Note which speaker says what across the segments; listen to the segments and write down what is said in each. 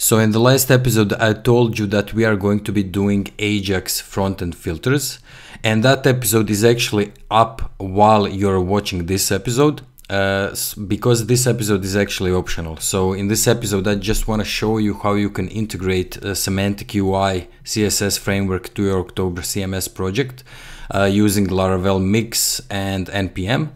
Speaker 1: So in the last episode, I told you that we are going to be doing Ajax front-end filters. And that episode is actually up while you're watching this episode. Uh, because this episode is actually optional. So in this episode, I just want to show you how you can integrate a semantic UI CSS framework to your October CMS project uh, using Laravel Mix and NPM.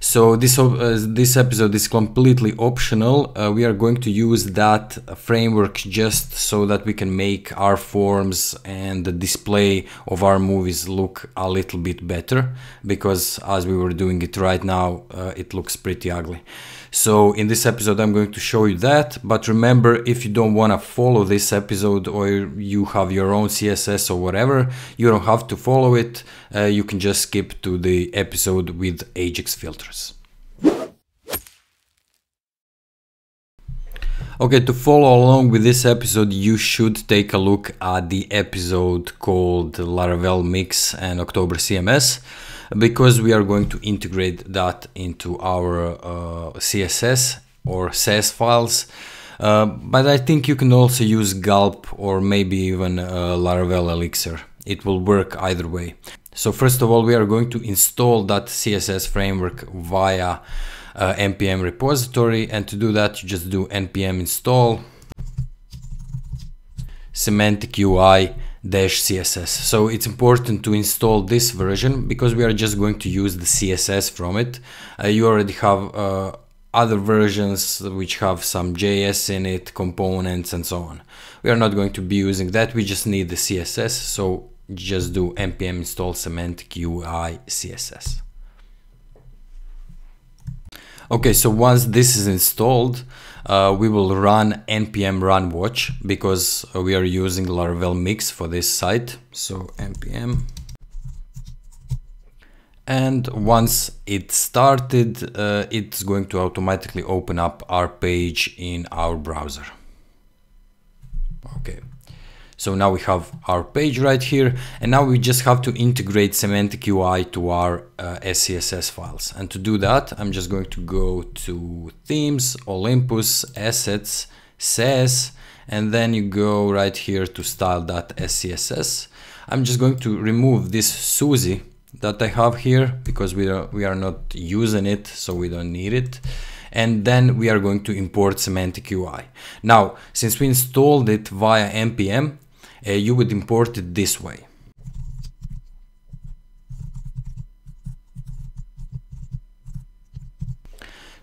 Speaker 1: So this uh, this episode is completely optional. Uh, we are going to use that framework just so that we can make our forms and the display of our movies look a little bit better because as we were doing it right now, uh, it looks pretty ugly. So in this episode, I'm going to show you that. But remember, if you don't want to follow this episode or you have your own CSS or whatever, you don't have to follow it. Uh, you can just skip to the episode with Ajax Okay, to follow along with this episode, you should take a look at the episode called Laravel Mix and October CMS because we are going to integrate that into our uh, CSS or Sass files. Uh, but I think you can also use Gulp or maybe even uh, Laravel Elixir. It will work either way. So first of all, we are going to install that CSS framework via uh, npm repository. And to do that, you just do npm install semantic UI dash css so it's important to install this version because we are just going to use the css from it. Uh, you already have uh, other versions which have some js in it components and so on. We are not going to be using that. We just need the css so just do npm install semantic ui css okay so once this is installed uh, we will run npm run watch because we are using Laravel mix for this site. So npm. And once it started, uh, it's going to automatically open up our page in our browser. Okay. So now we have our page right here and now we just have to integrate semantic UI to our uh, SCSS files. And to do that, I'm just going to go to themes, Olympus, assets, Sass, and then you go right here to style.scss. I'm just going to remove this Susy that I have here because we are, we are not using it, so we don't need it and then we are going to import semantic UI. Now, since we installed it via npm, uh, you would import it this way.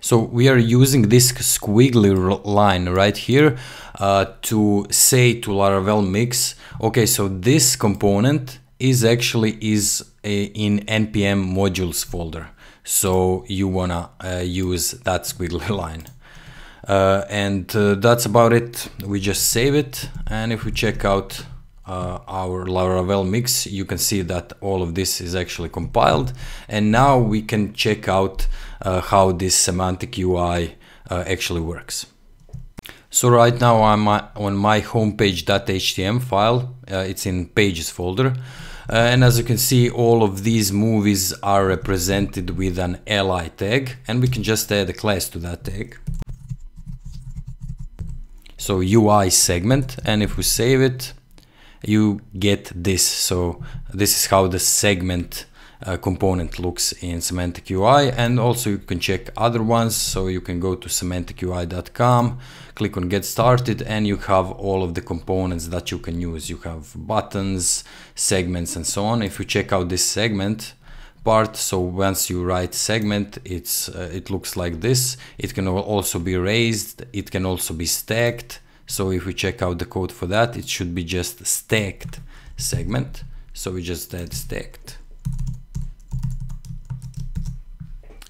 Speaker 1: So we are using this squiggly line right here uh, to say to Laravel Mix, okay, so this component is actually is a, in npm modules folder. So you wanna uh, use that squiggly line. Uh, and uh, that's about it. We just save it. And if we check out uh, our Laravel mix, you can see that all of this is actually compiled. And now we can check out uh, how this semantic UI uh, actually works. So right now I'm on my homepage.htm file. Uh, it's in pages folder. Uh, and as you can see, all of these movies are represented with an li tag and we can just add a class to that tag. So UI segment and if we save it, you get this. So this is how the segment uh, component looks in Semantic UI and also you can check other ones. So you can go to semanticui.com, click on get started and you have all of the components that you can use. You have buttons, segments and so on. If you check out this segment, part so once you write segment it's uh, it looks like this it can also be raised it can also be stacked so if we check out the code for that, it should be just stacked segment. So we just add stacked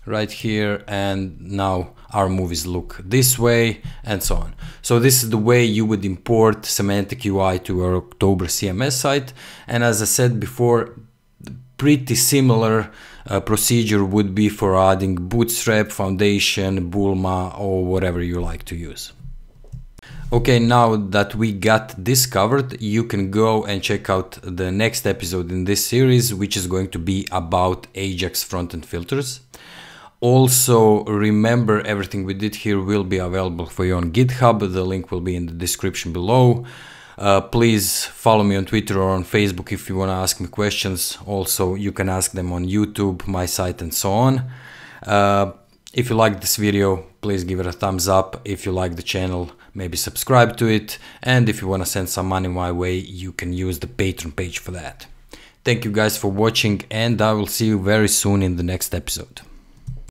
Speaker 1: right here and now our movies look this way and so on. So this is the way you would import semantic UI to your October CMS site. And as I said before, pretty similar uh, procedure would be for adding Bootstrap, Foundation, Bulma or whatever you like to use. Okay, now that we got this covered, you can go and check out the next episode in this series, which is going to be about Ajax frontend filters. also remember everything we did here will be available for you on github the link will be in the description below uh, please follow me on twitter or on facebook if you want to ask me questions. Also you can ask them on youtube my site and so on. Uh, if you like this video please give it a thumbs up. If you like the channel maybe subscribe to it. And if you want to send some money my way you can use the patreon page for that. Thank you guys for watching and i will see you very soon in the next episode